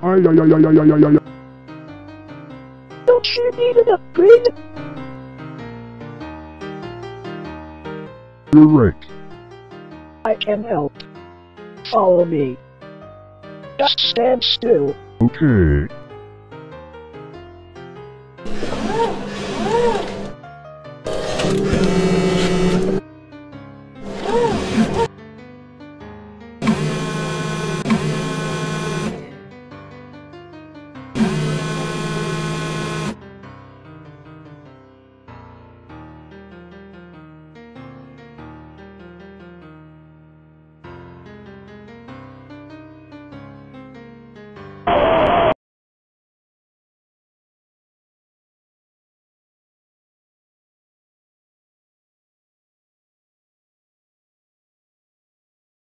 Ay, ay, ay, ay, ay, ay, ay, ay. Don't you need an upgrade? You're right. I can help. Follow me. Just stand still. Okay.